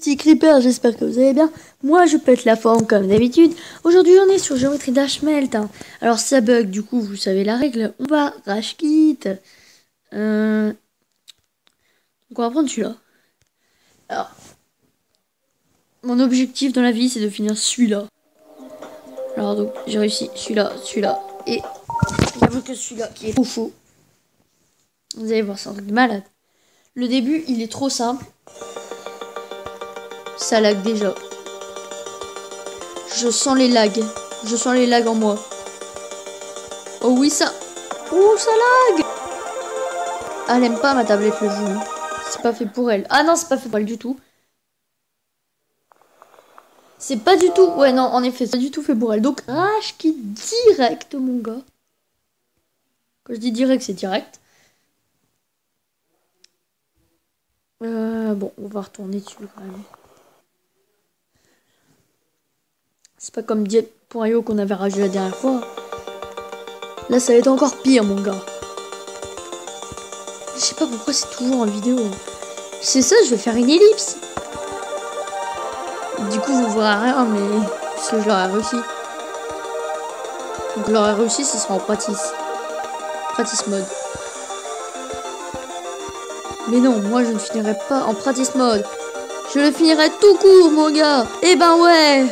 Petit creeper, j'espère que vous allez bien. Moi, je pète la forme comme d'habitude. Aujourd'hui, on est sur Géométrie d'Ashmelt. hein. Alors, ça bug, du coup, vous savez la règle. On va rage quit. Euh... Donc, on va prendre celui-là. Alors, mon objectif dans la vie, c'est de finir celui-là. Alors, donc, j'ai réussi celui-là, celui-là. Et j'avoue que celui-là qui est trop faux. Vous allez voir, c'est un truc de malade. Le début, il est trop simple. Ça lag déjà. Je sens les lags. Je sens les lags en moi. Oh oui, ça. Oh, ça lag elle aime pas ma tablette le jeu. C'est pas fait pour elle. Ah non, c'est pas fait pour elle du tout. C'est pas du tout. Ouais, non, en effet, c'est pas du tout fait pour elle. Donc, rage direct, mon gars. Quand je dis direct, c'est direct. Euh, bon, on va retourner dessus quand. C'est pas comme Diep.io qu'on avait ragé la dernière fois. Là, ça va être encore pire, mon gars. Je sais pas pourquoi c'est toujours en vidéo. C'est ça, je vais faire une ellipse. Du coup, vous verrez rien, mais parce que je l'aurais réussi. Donc, je réussi, ce sera en practice. Practice mode. Mais non, moi je ne finirai pas en practice mode. Je le finirai tout court, mon gars. Eh ben ouais.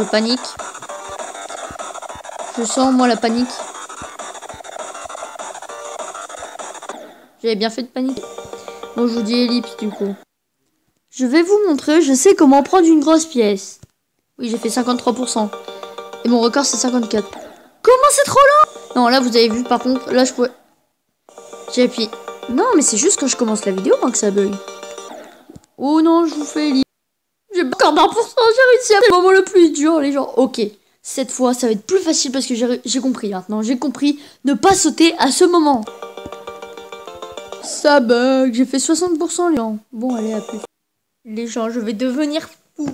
Je panique. Je sens moi la panique. J'avais bien fait de paniquer. Bon, je vous dis ellipse du coup. Je vais vous montrer, je sais comment prendre une grosse pièce. Oui, j'ai fait 53%. Et mon record, c'est 54. Comment c'est trop lent Non, là, vous avez vu, par contre, là, je pouvais... J'ai appuyé. Non, mais c'est juste quand je commence la vidéo hein, que ça bug. Oh non, je vous fais lire. Encore 20%, j'ai réussi à le moment le plus dur, les gens. Ok, cette fois, ça va être plus facile parce que j'ai compris maintenant. J'ai compris ne pas sauter à ce moment. Ça bug, j'ai fait 60% les gens. Bon, allez, à plus. Les gens, je vais devenir fou.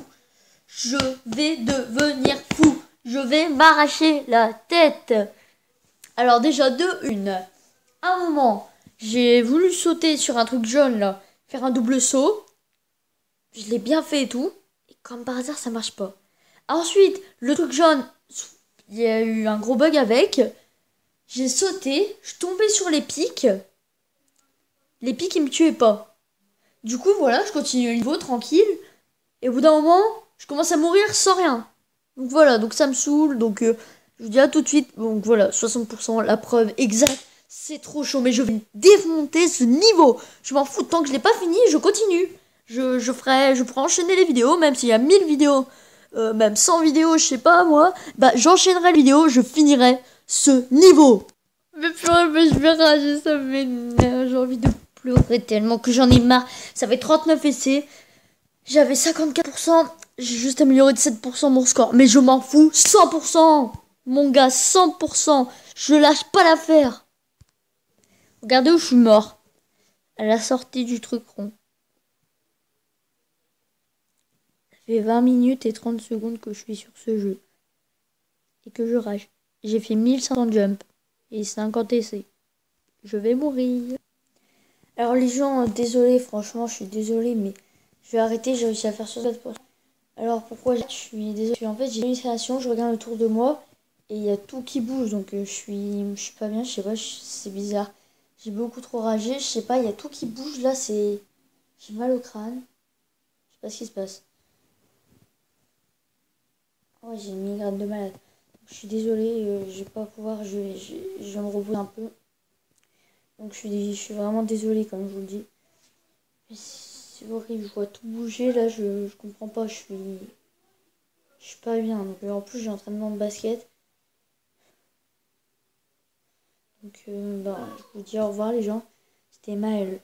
Je vais devenir fou. Je vais m'arracher la tête. Alors déjà, de une. Un moment, j'ai voulu sauter sur un truc jaune là. Faire un double saut. Je l'ai bien fait et tout. Comme par hasard, ça marche pas. Ensuite, le truc jaune, il y a eu un gros bug avec. J'ai sauté, je tombais sur les pics. Les pics, ils me tuaient pas. Du coup, voilà, je continue le niveau tranquille. Et au bout d'un moment, je commence à mourir sans rien. Donc voilà, donc ça me saoule. Donc euh, je vous dis à tout de suite. Donc voilà, 60%, la preuve exacte. C'est trop chaud, mais je vais démonter ce niveau. Je m'en fous, tant que je l'ai pas fini, je continue. Je, je ferai, je pourrai enchaîner les vidéos, même s'il y a 1000 vidéos, euh, même 100 vidéos, je sais pas moi. Bah j'enchaînerai les vidéos, je finirai ce niveau. Mais purée, mais je vais rager, ça m'énerve. J'ai envie de pleurer tellement que j'en ai marre. Ça fait 39 essais. J'avais 54%. J'ai juste amélioré de 7% mon score. Mais je m'en fous. 100%. Mon gars, 100%. Je lâche pas l'affaire. Regardez où je suis mort. À la sortie du truc rond. Ça fait 20 minutes et 30 secondes que je suis sur ce jeu. Et que je rage. J'ai fait 1500 jumps. Et 50 essais. Je vais mourir. Alors les gens, euh, désolé, franchement, je suis désolé, mais je vais arrêter, j'ai réussi à faire 60%. Alors pourquoi je suis désolé En fait, j'ai une création, je regarde autour de moi, et il y a tout qui bouge, donc euh, je suis suis pas bien, je sais pas, c'est bizarre. J'ai beaucoup trop ragé, je sais pas, il y a tout qui bouge, là, c'est... J'ai mal au crâne. Je sais pas ce qui se passe. Ouais, j'ai une migraine de malade. Je suis désolée, euh, je vais pas pouvoir, je je, je me reposer un peu. Donc je suis, je suis vraiment désolée, comme je vous le dis. C'est horrible, je vois tout bouger, là, je, je comprends pas, je suis... Je suis pas bien, donc euh, en plus j'ai entraînement de basket. Donc, euh, bah, je vous dis au revoir les gens. C'était Maël.